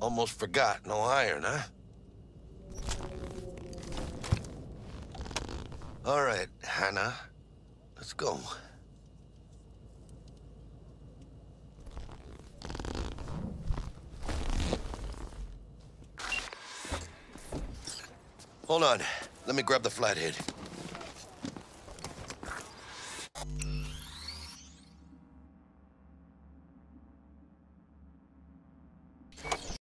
Almost forgot, no iron, huh? All right, Hannah. Let's go. Hold on. Let me grab the flathead.